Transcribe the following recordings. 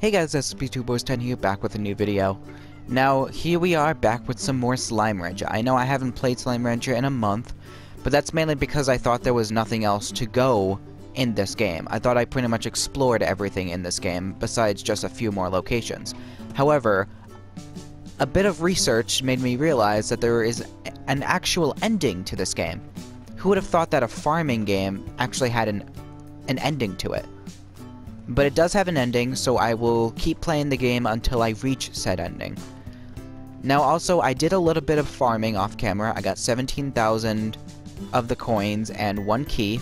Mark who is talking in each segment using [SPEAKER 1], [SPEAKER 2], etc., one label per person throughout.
[SPEAKER 1] Hey guys, Sp2boys10 here, back with a new video. Now, here we are, back with some more Slime Rancher. I know I haven't played Slime Rancher in a month, but that's mainly because I thought there was nothing else to go in this game. I thought I pretty much explored everything in this game, besides just a few more locations. However, a bit of research made me realize that there is an actual ending to this game. Who would have thought that a farming game actually had an, an ending to it? But it does have an ending, so I will keep playing the game until I reach said ending. Now also, I did a little bit of farming off camera. I got 17,000 of the coins and one key.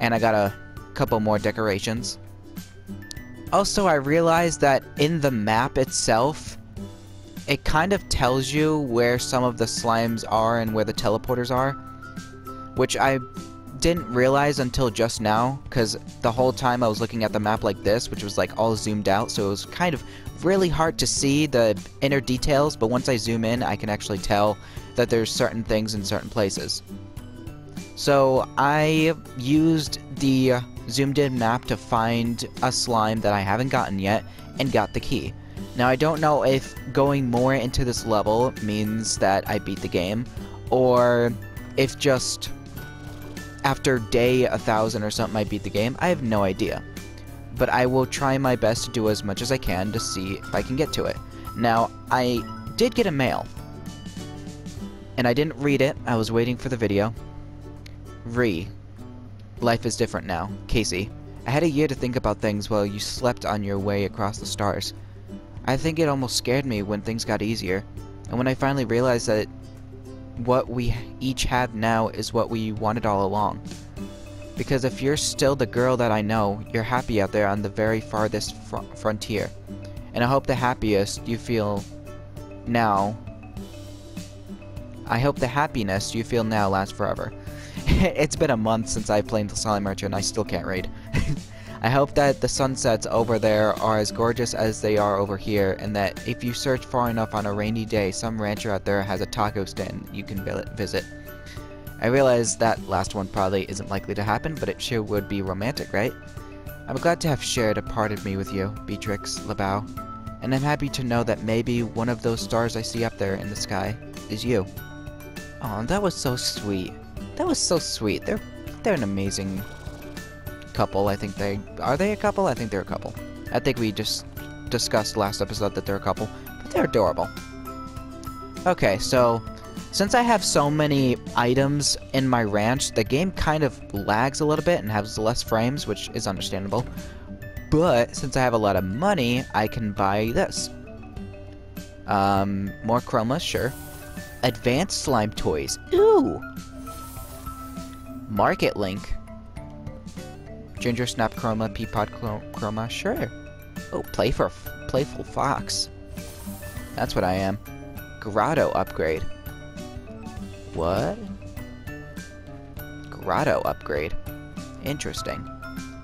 [SPEAKER 1] And I got a couple more decorations. Also, I realized that in the map itself, it kind of tells you where some of the slimes are and where the teleporters are. Which I didn't realize until just now, because the whole time I was looking at the map like this, which was like all zoomed out, so it was kind of really hard to see the inner details, but once I zoom in, I can actually tell that there's certain things in certain places. So I used the zoomed in map to find a slime that I haven't gotten yet, and got the key. Now I don't know if going more into this level means that I beat the game, or if just after day a thousand or something I beat the game, I have no idea. But I will try my best to do as much as I can to see if I can get to it. Now, I did get a mail. And I didn't read it, I was waiting for the video. Re. Life is different now. Casey. I had a year to think about things while you slept on your way across the stars. I think it almost scared me when things got easier. And when I finally realized that what we each have now is what we wanted all along. Because if you're still the girl that I know, you're happy out there on the very farthest fr frontier. And I hope the happiest you feel now. I hope the happiness you feel now lasts forever. it's been a month since I played the Rancher and I still can't read. I hope that the sunsets over there are as gorgeous as they are over here, and that if you search far enough on a rainy day, some rancher out there has a taco stand you can visit. I realize that last one probably isn't likely to happen, but it sure would be romantic, right? I'm glad to have shared a part of me with you, Beatrix LeBeau, and I'm happy to know that maybe one of those stars I see up there in the sky is you. Oh, that was so sweet. That was so sweet. They're they're an amazing couple. I think they... Are they a couple? I think they're a couple. I think we just discussed last episode that they're a couple. But they're adorable. Okay, so... Since I have so many items in my ranch, the game kind of lags a little bit and has less frames, which is understandable. But, since I have a lot of money, I can buy this. Um, more chroma, sure. Advanced slime toys. Ooh! Market link. Ginger Snap Chroma, Peapod Chroma, sure. Oh, play for Playful Fox. That's what I am. Grotto upgrade. What? Grotto upgrade. Interesting.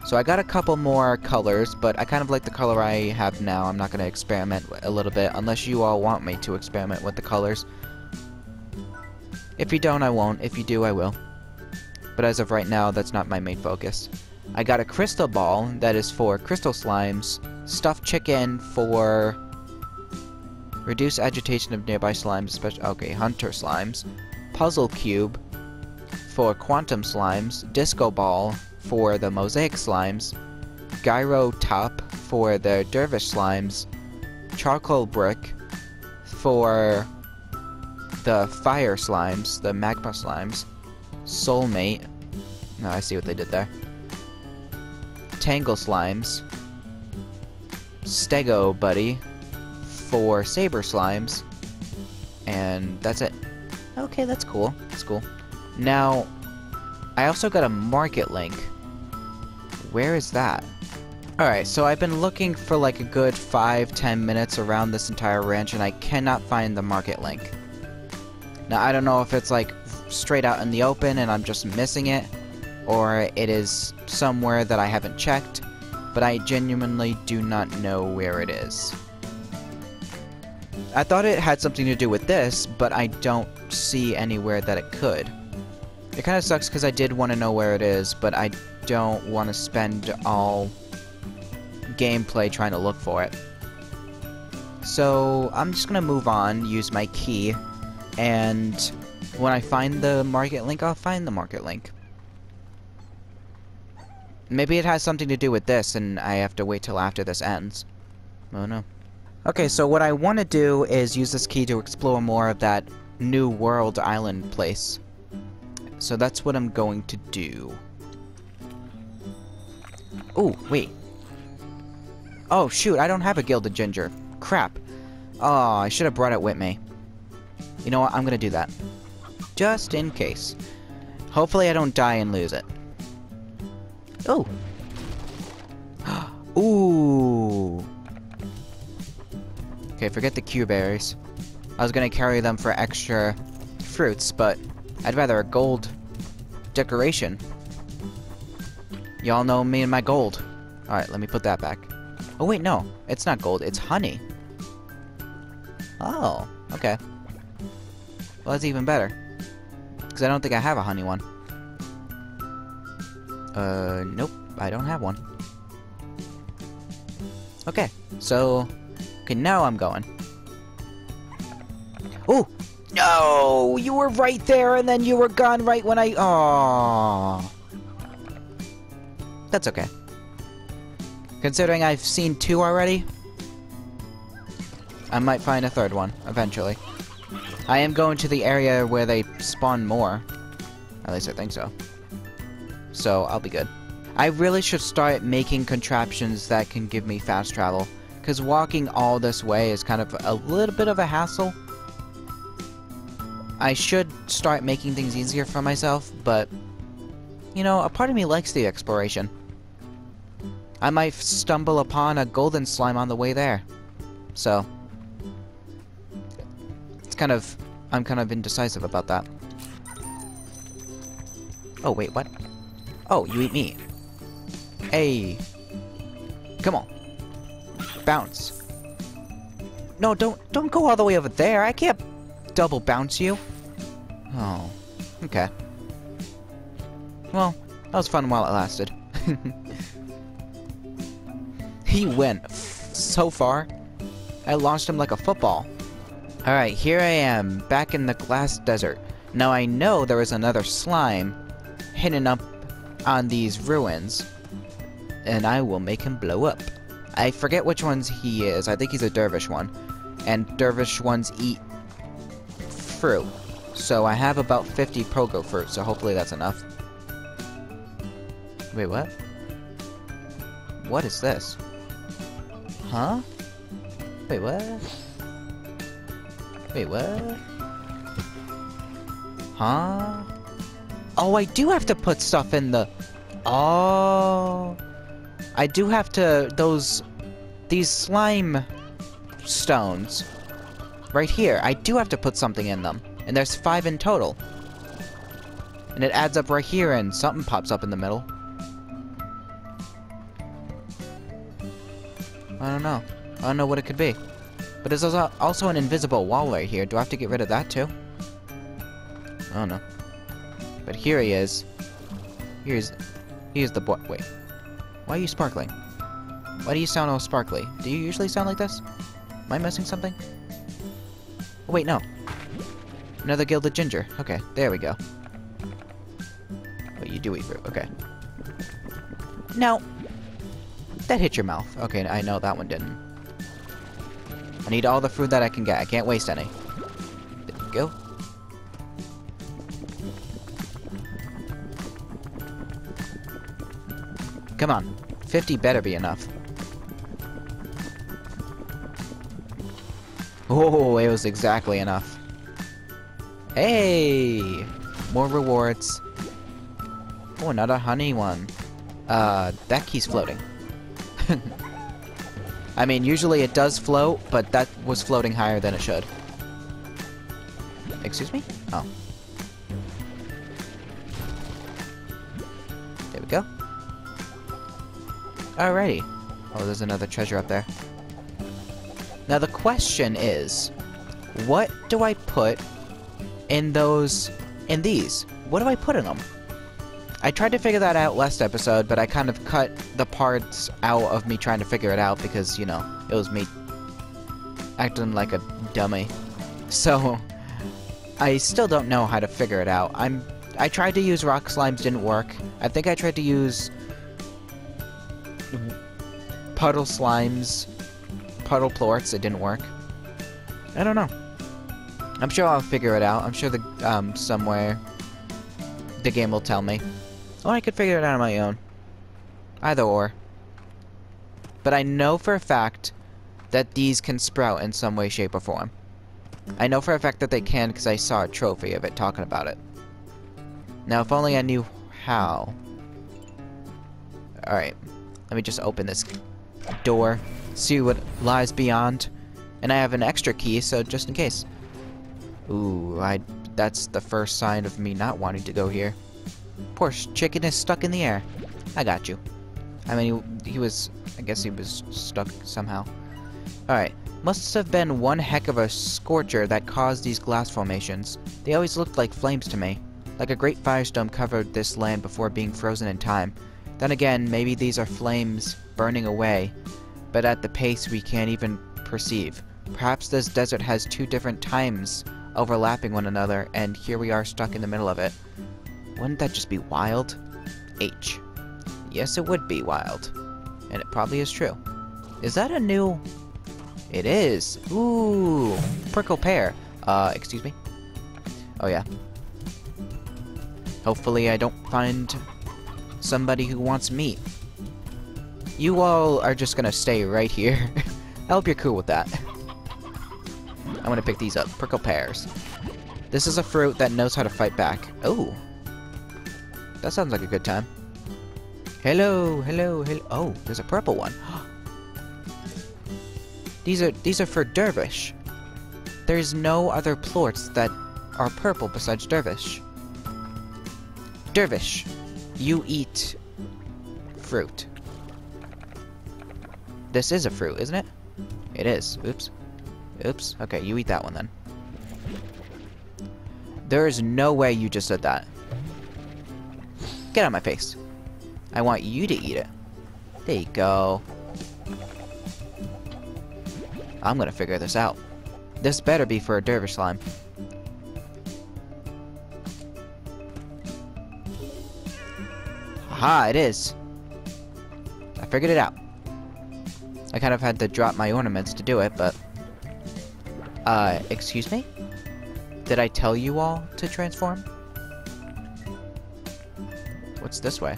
[SPEAKER 1] So I got a couple more colors, but I kind of like the color I have now. I'm not going to experiment a little bit, unless you all want me to experiment with the colors. If you don't, I won't. If you do, I will. But as of right now, that's not my main focus. I got a crystal ball that is for crystal slimes, stuffed chicken for reduce agitation of nearby slimes, especially okay, hunter slimes, puzzle cube for quantum slimes, disco ball for the mosaic slimes, gyro top for the dervish slimes, charcoal brick for the fire slimes, the magma slimes, soulmate. No, I see what they did there. Tangle Slimes, Stego Buddy for Saber Slimes, and that's it. Okay, that's cool. That's cool. Now, I also got a market link. Where is that? Alright, so I've been looking for like a good 5-10 minutes around this entire ranch and I cannot find the market link. Now, I don't know if it's like straight out in the open and I'm just missing it, or it is somewhere that I haven't checked, but I genuinely do not know where it is. I thought it had something to do with this, but I don't see anywhere that it could. It kind of sucks because I did want to know where it is, but I don't want to spend all gameplay trying to look for it. So I'm just gonna move on, use my key, and when I find the market link, I'll find the market link. Maybe it has something to do with this, and I have to wait till after this ends. Oh no. Okay, so what I want to do is use this key to explore more of that New World Island place. So that's what I'm going to do. Oh, wait. Oh, shoot, I don't have a Gilded Ginger. Crap. Oh, I should have brought it with me. You know what, I'm gonna do that. Just in case. Hopefully I don't die and lose it. Oh. Ooh. Okay, forget the Cuberries. I was gonna carry them for extra fruits, but I'd rather a gold decoration. Y'all know me and my gold. Alright, let me put that back. Oh wait, no. It's not gold, it's honey. Oh, okay. Well, that's even better. Because I don't think I have a honey one. Uh, nope, I don't have one. Okay, so... Okay, now I'm going. Oh! No! You were right there, and then you were gone right when I... Oh. That's okay. Considering I've seen two already, I might find a third one, eventually. I am going to the area where they spawn more. At least I think so. So, I'll be good. I really should start making contraptions that can give me fast travel. Because walking all this way is kind of a little bit of a hassle. I should start making things easier for myself, but... You know, a part of me likes the exploration. I might stumble upon a golden slime on the way there. So... It's kind of... I'm kind of indecisive about that. Oh, wait, what? Oh, you eat me. Hey. Come on. Bounce. No, don't don't go all the way over there. I can't double bounce you. Oh. Okay. Well, that was fun while it lasted. he went so far. I launched him like a football. Alright, here I am, back in the glass desert. Now I know there is another slime hidden up on these ruins, and I will make him blow up. I forget which ones he is. I think he's a dervish one. And dervish ones eat fruit. So I have about 50 pogo fruit, so hopefully that's enough. Wait, what? What is this? Huh? Wait, what? Wait, what? Huh? Oh, I do have to put stuff in the... Oh... I do have to... Those... These slime... Stones. Right here. I do have to put something in them. And there's five in total. And it adds up right here and something pops up in the middle. I don't know. I don't know what it could be. But there's also an invisible wall right here. Do I have to get rid of that too? I don't know. But here he is. Here's... Here's the boy. Wait. Why are you sparkling? Why do you sound all sparkly? Do you usually sound like this? Am I missing something? Oh, wait, no. Another gilded ginger. Okay, there we go. Wait, you do eat fruit. Okay. No. That hit your mouth. Okay, I know that one didn't. I need all the food that I can get. I can't waste any. There we go. Come on. 50 better be enough. Oh, it was exactly enough. Hey! More rewards. Oh, another honey one. Uh, that key's floating. I mean, usually it does float, but that was floating higher than it should. Excuse me? Oh. Alrighty. Oh, there's another treasure up there. Now the question is, what do I put in those, in these? What do I put in them? I tried to figure that out last episode, but I kind of cut the parts out of me trying to figure it out because, you know, it was me acting like a dummy. So, I still don't know how to figure it out. I'm I tried to use rock slimes, didn't work. I think I tried to use puddle slimes, puddle plorts, it didn't work. I don't know. I'm sure I'll figure it out. I'm sure the um somewhere the game will tell me. Or I could figure it out on my own. Either or. But I know for a fact that these can sprout in some way, shape, or form. I know for a fact that they can because I saw a trophy of it talking about it. Now, if only I knew how. Alright. Let me just open this door. See what lies beyond. And I have an extra key, so just in case. Ooh, I... That's the first sign of me not wanting to go here. Poor chicken is stuck in the air. I got you. I mean, he, he was... I guess he was stuck somehow. Alright. Must have been one heck of a scorcher that caused these glass formations. They always looked like flames to me. Like a great firestorm covered this land before being frozen in time. Then again, maybe these are flames burning away, but at the pace we can't even perceive. Perhaps this desert has two different times overlapping one another, and here we are stuck in the middle of it. Wouldn't that just be wild? H. Yes, it would be wild. And it probably is true. Is that a new... It is. Ooh, prickle pear. Uh, excuse me? Oh, yeah. Hopefully I don't find somebody who wants meat. You all are just gonna stay right here. I hope you're cool with that. I'm gonna pick these up. Prickle pears. This is a fruit that knows how to fight back. Oh. That sounds like a good time. Hello, hello, hello. Oh, there's a purple one. these are these are for dervish. There's no other plorts that are purple besides dervish. Dervish, you eat fruit. This is a fruit, isn't it? It is. Oops. Oops. Okay, you eat that one then. There is no way you just said that. Get out of my face. I want you to eat it. There you go. I'm gonna figure this out. This better be for a dervish slime. Aha, it is. I figured it out. I kind of had to drop my ornaments to do it, but... Uh, excuse me? Did I tell you all to transform? What's this way?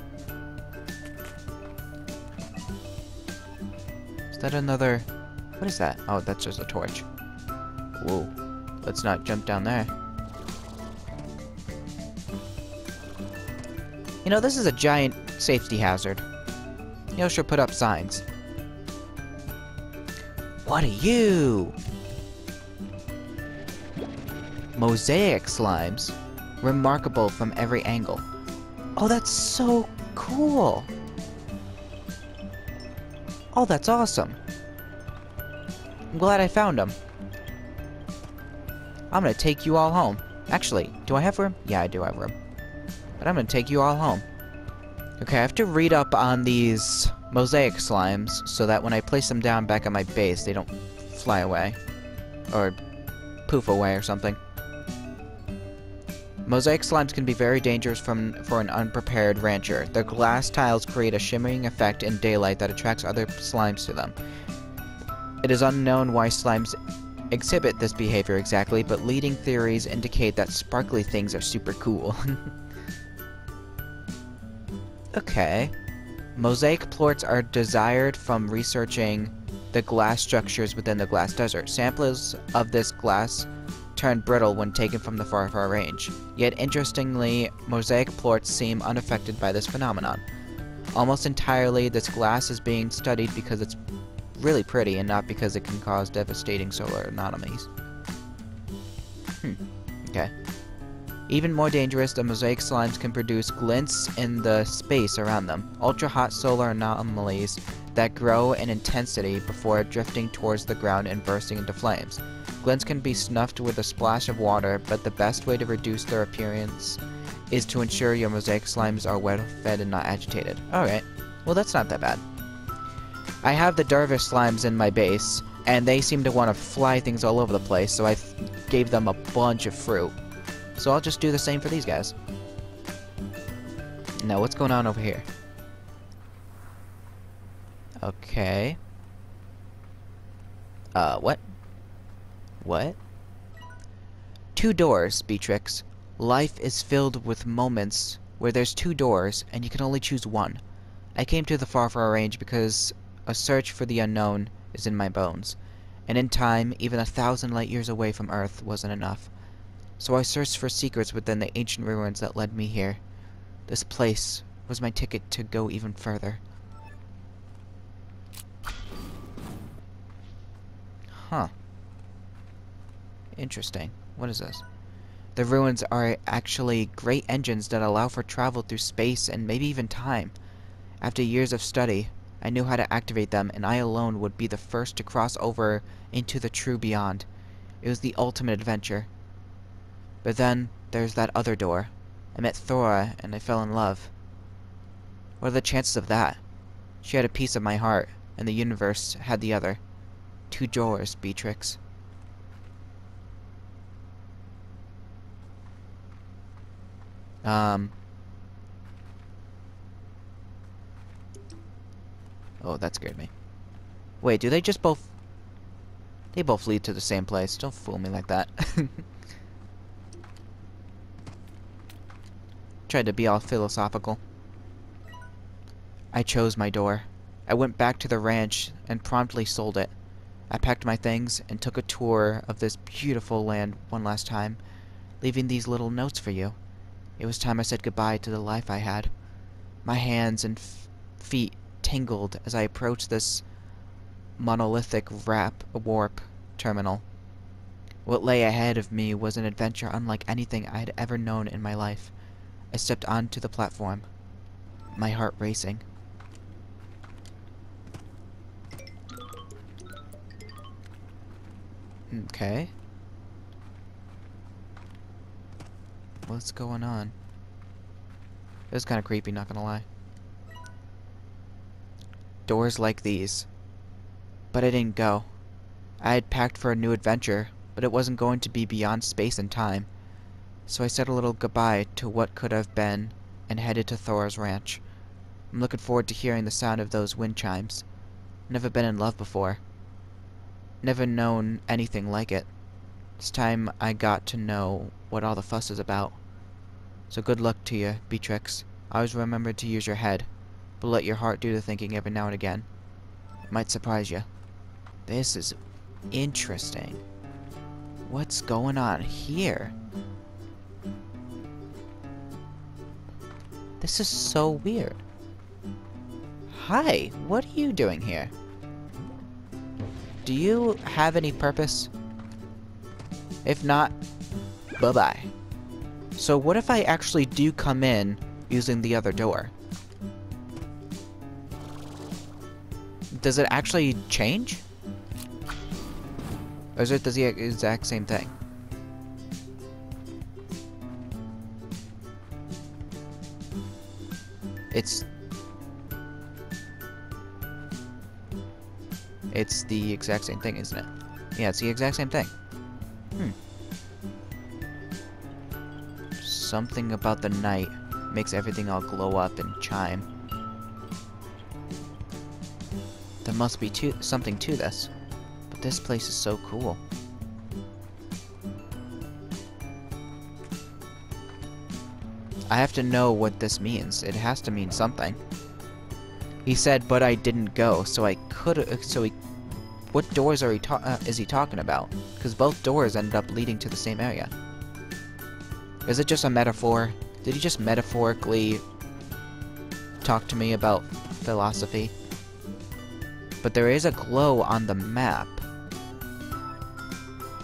[SPEAKER 1] Is that another... What is that? Oh, that's just a torch. Whoa. Let's not jump down there. You know, this is a giant safety hazard. You should put up signs. What are you? Mosaic slimes. Remarkable from every angle. Oh, that's so cool. Oh, that's awesome. I'm glad I found them. I'm gonna take you all home. Actually, do I have room? Yeah, I do have room. But I'm gonna take you all home. Okay, I have to read up on these mosaic slimes so that when I place them down back at my base, they don't fly away. Or poof away or something. Mosaic slimes can be very dangerous from, for an unprepared rancher. Their glass tiles create a shimmering effect in daylight that attracts other slimes to them. It is unknown why slimes exhibit this behavior exactly, but leading theories indicate that sparkly things are super cool. Okay. Mosaic plorts are desired from researching the glass structures within the glass desert. Samples of this glass turn brittle when taken from the far far range. Yet interestingly, mosaic plorts seem unaffected by this phenomenon. Almost entirely, this glass is being studied because it's really pretty and not because it can cause devastating solar anomalies. Hmm. Okay. Even more dangerous, the mosaic slimes can produce glints in the space around them, ultra-hot solar anomalies that grow in intensity before drifting towards the ground and bursting into flames. Glints can be snuffed with a splash of water, but the best way to reduce their appearance is to ensure your mosaic slimes are well fed and not agitated. Alright, well that's not that bad. I have the dervish slimes in my base, and they seem to want to fly things all over the place, so I gave them a bunch of fruit. So I'll just do the same for these guys. Now, what's going on over here? Okay. Uh, what? What? Two doors, Beatrix. Life is filled with moments where there's two doors, and you can only choose one. I came to the far far range because a search for the unknown is in my bones, and in time, even a thousand light years away from Earth wasn't enough. So I searched for secrets within the ancient ruins that led me here. This place was my ticket to go even further. Huh. Interesting. What is this? The ruins are actually great engines that allow for travel through space and maybe even time. After years of study, I knew how to activate them, and I alone would be the first to cross over into the true beyond. It was the ultimate adventure. But then, there's that other door. I met Thora, and I fell in love. What are the chances of that? She had a piece of my heart, and the universe had the other. Two doors, Beatrix. Um, Oh, that scared me. Wait, do they just both... They both lead to the same place. Don't fool me like that. Tried to be all philosophical. I chose my door. I went back to the ranch and promptly sold it. I packed my things and took a tour of this beautiful land one last time, leaving these little notes for you. It was time I said goodbye to the life I had. My hands and feet tingled as I approached this monolithic wrap warp terminal. What lay ahead of me was an adventure unlike anything I had ever known in my life. I stepped onto the platform, my heart racing. Okay. What's going on? It was kind of creepy, not gonna lie doors like these. But I didn't go. I had packed for a new adventure, but it wasn't going to be beyond space and time. So I said a little goodbye to what could have been and headed to Thor's ranch. I'm looking forward to hearing the sound of those wind chimes. Never been in love before. Never known anything like it. It's time I got to know what all the fuss is about. So good luck to you, Beatrix. Always remember to use your head but let your heart do the thinking every now and again. It might surprise you. This is interesting. What's going on here? This is so weird. Hi, what are you doing here? Do you have any purpose? If not, bye-bye. So what if I actually do come in using the other door? does it actually change? Or is it the exact same thing? It's... It's the exact same thing, isn't it? Yeah, it's the exact same thing. Hmm. Something about the night makes everything all glow up and chime. There must be to something to this. But this place is so cool. I have to know what this means. It has to mean something. He said, but I didn't go, so I could. So he, what doors are he uh, is he talking about? Because both doors ended up leading to the same area. Is it just a metaphor? Did he just metaphorically talk to me about philosophy? But there is a glow on the map.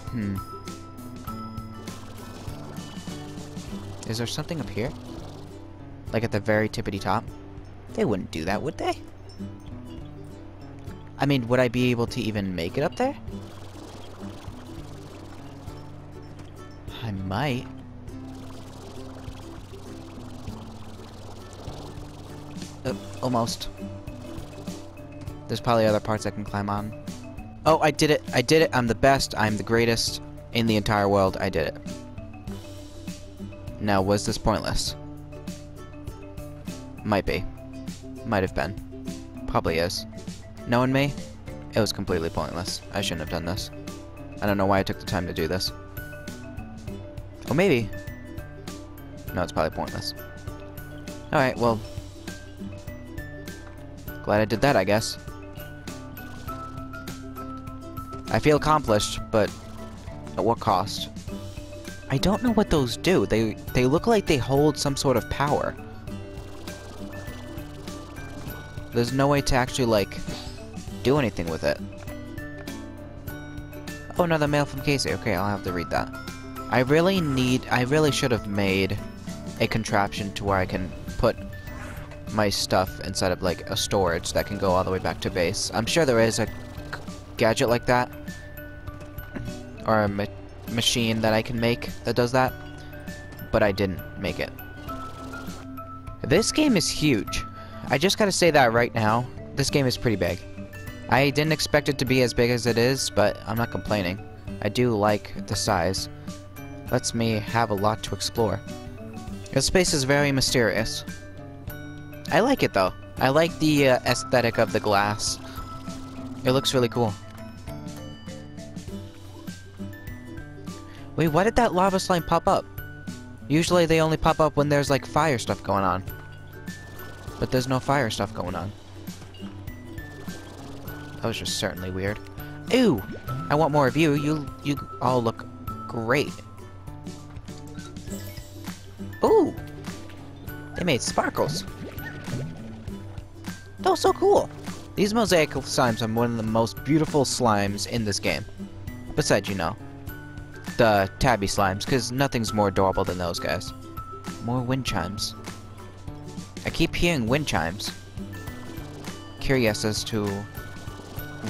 [SPEAKER 1] Hmm. Is there something up here? Like at the very tippity top? They wouldn't do that, would they? I mean, would I be able to even make it up there? I might. Uh, almost. There's probably other parts I can climb on. Oh, I did it. I did it. I'm the best. I'm the greatest in the entire world. I did it. Now, was this pointless? Might be. Might have been. Probably is. Knowing me, it was completely pointless. I shouldn't have done this. I don't know why I took the time to do this. Or maybe. No, it's probably pointless. Alright, well. Glad I did that, I guess. I feel accomplished, but at what cost? I don't know what those do. They they look like they hold some sort of power. There's no way to actually, like, do anything with it. Oh, another mail from Casey. Okay, I'll have to read that. I really need... I really should have made a contraption to where I can put my stuff inside of, like, a storage that can go all the way back to base. I'm sure there is a gadget like that. Or a machine that I can make that does that. But I didn't make it. This game is huge. I just gotta say that right now. This game is pretty big. I didn't expect it to be as big as it is, but I'm not complaining. I do like the size. Lets me have a lot to explore. This space is very mysterious. I like it though. I like the uh, aesthetic of the glass. It looks really cool. Wait, why did that lava slime pop up? Usually they only pop up when there's like fire stuff going on. But there's no fire stuff going on. That was just certainly weird. Ew! I want more of you. You you all look great. Ooh! They made sparkles. Was so cool. These mosaic slimes are one of the most beautiful slimes in this game. Besides, you know, the tabby slimes, because nothing's more adorable than those guys. More wind chimes. I keep hearing wind chimes. Curious as to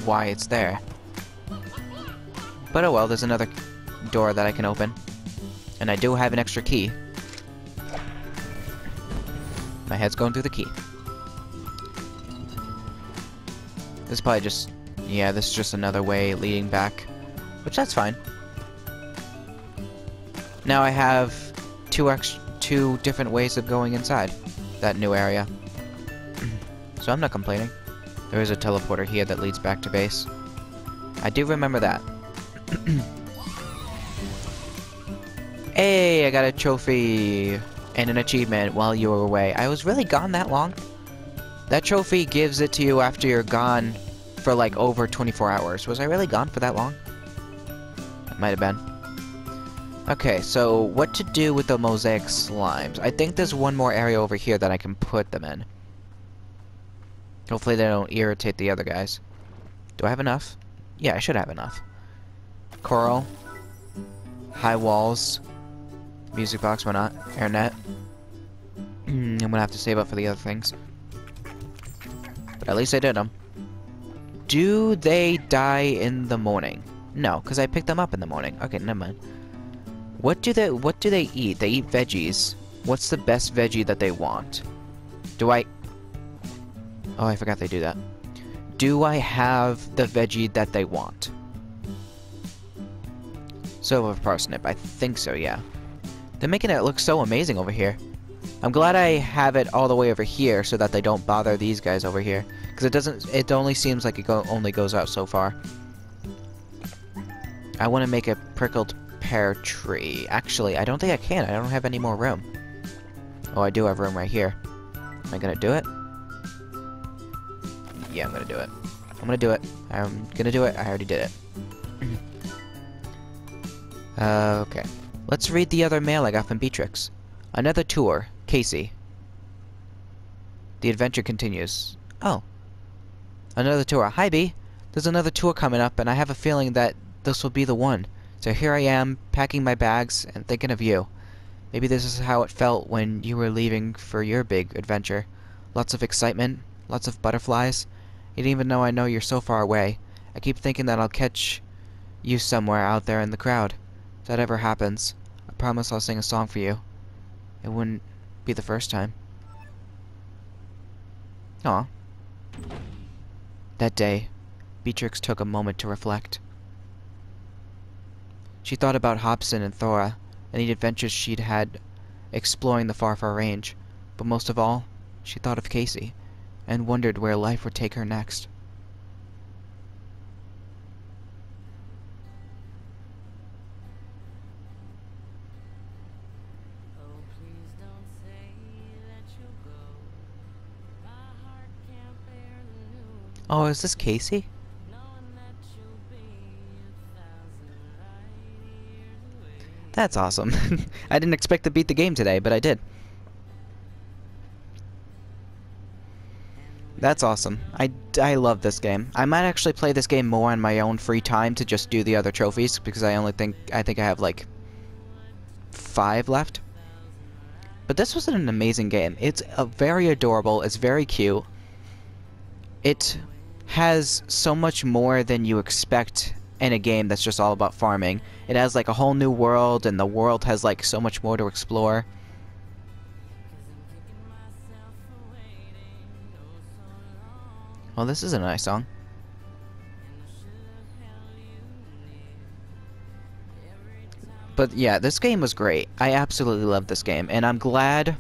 [SPEAKER 1] why it's there. But oh well, there's another door that I can open. And I do have an extra key. My head's going through the key. This is probably just... Yeah, this is just another way leading back. Which, that's fine. Now I have two ex two different ways of going inside that new area. so I'm not complaining. There is a teleporter here that leads back to base. I do remember that. hey, I got a trophy and an achievement while you were away. I was really gone that long? That trophy gives it to you after you're gone for like over 24 hours. Was I really gone for that long? It might have been. Okay, so what to do with the mosaic slimes? I think there's one more area over here that I can put them in. Hopefully they don't irritate the other guys. Do I have enough? Yeah, I should have enough. Coral. High walls. Music box, why not? Hairnet. Hmm, I'm gonna have to save up for the other things. But at least I did them. Do they die in the morning? No, because I picked them up in the morning. Okay, never mind. What do they what do they eat? They eat veggies. What's the best veggie that they want? Do I Oh, I forgot they do that. Do I have the veggie that they want? Silver parsnip. I think so, yeah. They're making it look so amazing over here. I'm glad I have it all the way over here so that they don't bother these guys over here. Because it doesn't, it only seems like it go, only goes out so far. I want to make a prickled pear tree. Actually, I don't think I can. I don't have any more room. Oh, I do have room right here. Am I to do it? Yeah, I'm to do it. I'm to do it. I'm to do it. I already did it. uh, okay. Let's read the other mail I got from Beatrix. Another tour. Casey. The adventure continues. Oh. Another tour. Hi, B. There's another tour coming up, and I have a feeling that this will be the one. So here I am, packing my bags and thinking of you. Maybe this is how it felt when you were leaving for your big adventure. Lots of excitement, lots of butterflies. And even though I know you're so far away, I keep thinking that I'll catch you somewhere out there in the crowd. If that ever happens, I promise I'll sing a song for you. It wouldn't be the first time. Aw. That day, Beatrix took a moment to reflect. She thought about Hobson and Thora, and the adventures she'd had exploring the far, far range, but most of all, she thought of Casey, and wondered where life would take her next.
[SPEAKER 2] Oh, please don't say
[SPEAKER 1] That's awesome. I didn't expect to beat the game today, but I did. That's awesome. I, I love this game. I might actually play this game more on my own free time to just do the other trophies because I only think I think I have like five left. But this was an amazing game. It's a very adorable. It's very cute. It has so much more than you expect in a game that's just all about farming. It has like a whole new world, and the world has like so much more to explore. Well, this is a nice song. But yeah, this game was great. I absolutely love this game, and I'm glad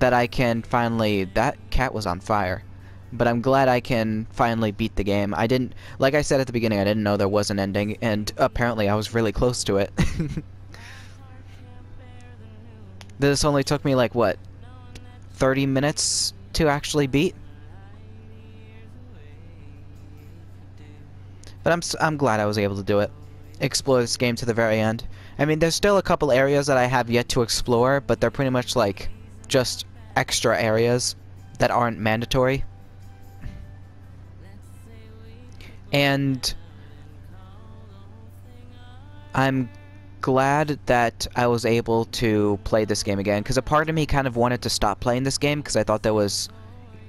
[SPEAKER 1] that I can finally. That cat was on fire. But I'm glad I can finally beat the game. I didn't. Like I said at the beginning, I didn't know there was an ending, and apparently I was really close to it. this only took me like, what? 30 minutes to actually beat? But I'm, I'm glad I was able to do it. Explore this game to the very end. I mean, there's still a couple areas that I have yet to explore, but they're pretty much like just extra areas that aren't mandatory. And I'm glad that I was able to play this game again, because a part of me kind of wanted to stop playing this game because I thought there was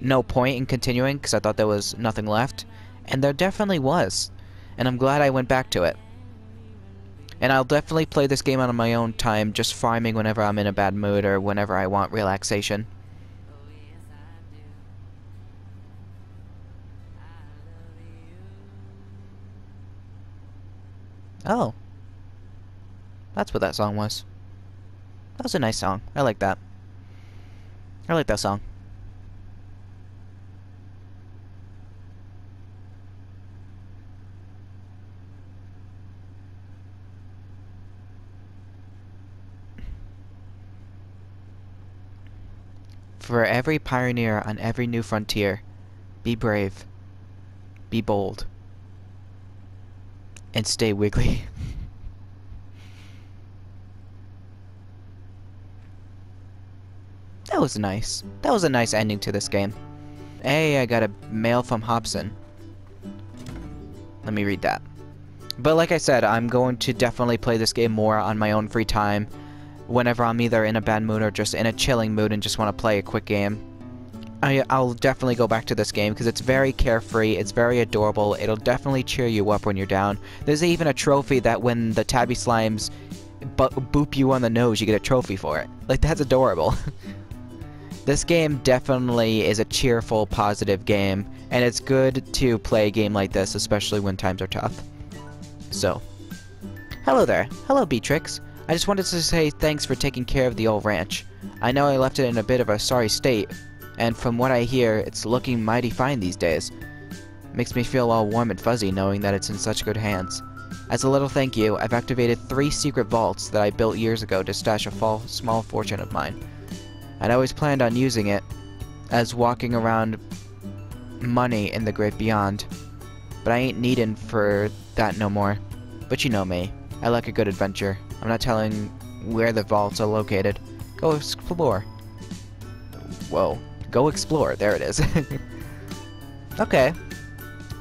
[SPEAKER 1] no point in continuing, because I thought there was nothing left. And there definitely was. And I'm glad I went back to it. And I'll definitely play this game on my own time, just farming whenever I'm in a bad mood or whenever I want relaxation.
[SPEAKER 2] Oh.
[SPEAKER 1] That's what that song was. That was a nice song. I like that. I like that song. For every pioneer on every new frontier, be brave, be bold, and stay wiggly. that was nice. That was a nice ending to this game. Hey, I got a mail from Hobson. Let me read that. But like I said, I'm going to definitely play this game more on my own free time whenever I'm either in a bad mood or just in a chilling mood and just want to play a quick game. I, I'll definitely go back to this game because it's very carefree, it's very adorable, it'll definitely cheer you up when you're down. There's even a trophy that when the tabby slimes boop you on the nose, you get a trophy for it. Like, that's adorable. this game definitely is a cheerful, positive game, and it's good to play a game like this, especially when times are tough. So, hello there. Hello, Beatrix. I just wanted to say thanks for taking care of the old ranch. I know I left it in a bit of a sorry state, and from what I hear, it's looking mighty fine these days. Makes me feel all warm and fuzzy knowing that it's in such good hands. As a little thank you, I've activated three secret vaults that I built years ago to stash a small fortune of mine. I'd always planned on using it as walking around money in the great beyond, but I ain't needin' for that no more. But you know me, I like a good adventure. I'm not telling where the vaults are located. Go explore. Whoa. Go explore. There it is. okay.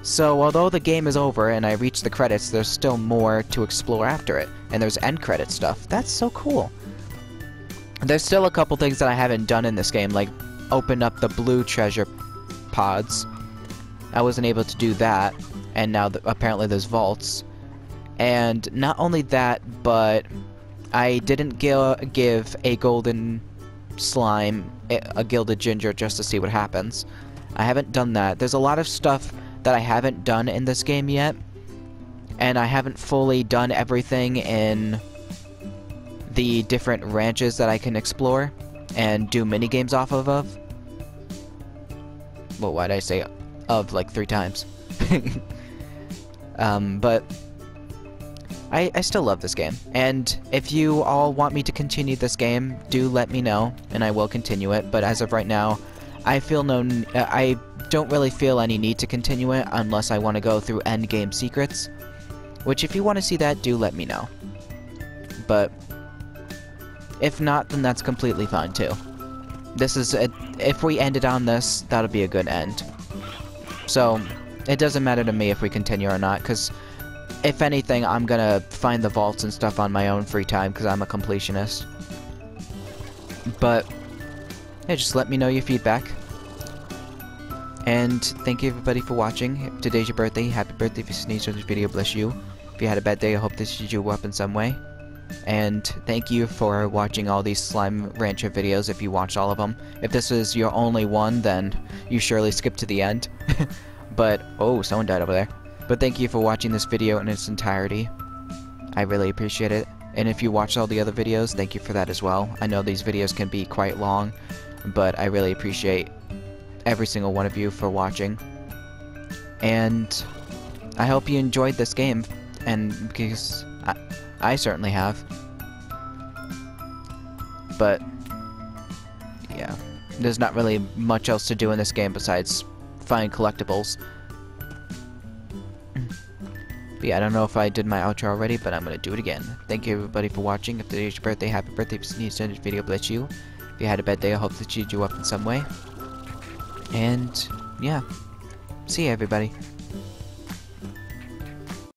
[SPEAKER 1] So, although the game is over and I reach the credits, there's still more to explore after it. And there's end credit stuff. That's so cool. There's still a couple things that I haven't done in this game, like open up the blue treasure pods. I wasn't able to do that, and now th apparently there's vaults. And not only that, but I didn't gi give a golden slime a gilded ginger just to see what happens. I haven't done that. There's a lot of stuff that I haven't done in this game yet, and I haven't fully done everything in the different ranches that I can explore and do mini games off of. of. Well, why did I say of like three times? um, but I, I still love this game. And if you all want me to continue this game, do let me know, and I will continue it. But as of right now, I feel no... Uh, I don't really feel any need to continue it unless I want to go through endgame secrets. Which, if you want to see that, do let me know. But if not, then that's completely fine too. This is... A, if we ended on this, that'll be a good end. So, it doesn't matter to me if we continue or not, because if anything, I'm gonna find the vaults and stuff on my own free time because I'm a completionist. But, yeah, just let me know your feedback. And thank you everybody for watching. If today's your birthday, happy birthday if you sneezed on this video, bless you. If you had a bad day, I hope this did you up in some way. And thank you for watching all these Slime Rancher videos if you watched all of them. If this is your only one, then you surely skipped to the end. but, oh, someone died over there. But thank you for watching this video in its entirety. I really appreciate it. And if you watched all the other videos, thank you for that as well. I know these videos can be quite long, but I really appreciate every single one of you for watching. And I hope you enjoyed this game, and because I, I certainly have. But, yeah, there's not really much else to do in this game besides find collectibles. But yeah, I don't know if I did my outro already, but I'm gonna do it again. Thank you everybody for watching. If today's your birthday, happy birthday. If you send this video, bless you. If you had a bad day, I hope that cheered you up in some way. And, yeah. See you everybody.